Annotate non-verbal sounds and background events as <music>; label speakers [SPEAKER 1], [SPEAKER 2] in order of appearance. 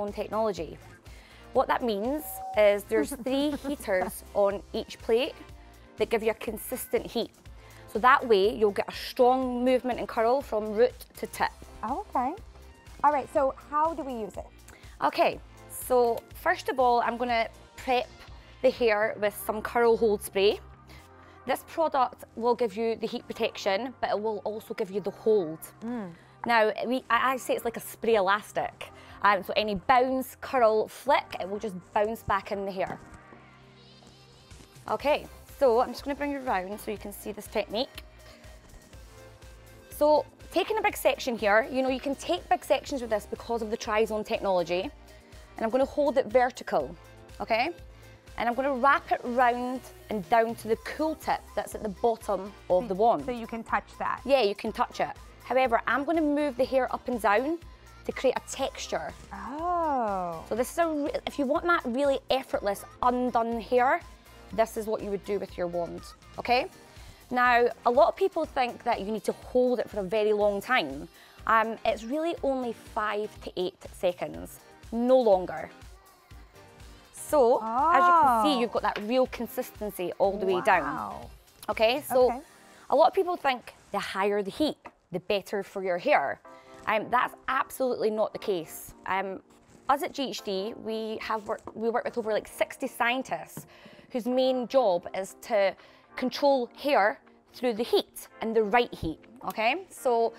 [SPEAKER 1] own technology. What that means is there's <laughs> three heaters on each plate that give you a consistent heat. So that way you'll get a strong movement and curl from root to tip.
[SPEAKER 2] Okay. All right, so how do we use it?
[SPEAKER 1] Okay, so first of all, I'm gonna prep the hair with some curl hold spray. This product will give you the heat protection, but it will also give you the hold. Mm. Now, we, I I say it's like a spray elastic. Um, so any bounce, curl, flick, it will just bounce back in the hair. Okay, so I'm just gonna bring you around so you can see this technique. So taking a big section here, you know, you can take big sections with this because of the tri-zone technology. And I'm gonna hold it vertical, okay? And I'm gonna wrap it round and down to the cool tip that's at the bottom of the wand.
[SPEAKER 2] So you can touch that.
[SPEAKER 1] Yeah, you can touch it. However, I'm gonna move the hair up and down to create a texture.
[SPEAKER 2] Oh.
[SPEAKER 1] So this is a, if you want that really effortless, undone hair, this is what you would do with your wand, okay? Now, a lot of people think that you need to hold it for a very long time. Um, it's really only five to eight seconds, no longer. So, as you can
[SPEAKER 2] Oh.
[SPEAKER 1] see, you've got that real consistency all the way down.
[SPEAKER 2] Wow.
[SPEAKER 1] Okay, so
[SPEAKER 2] Okay.
[SPEAKER 1] a lot of people think the higher the heat, the better for your hair. Um, that's absolutely not the case. Um, us at GHD, we have work, we work with over like 60 scientists whose main job is to control hair through the heat and the right heat. Okay, so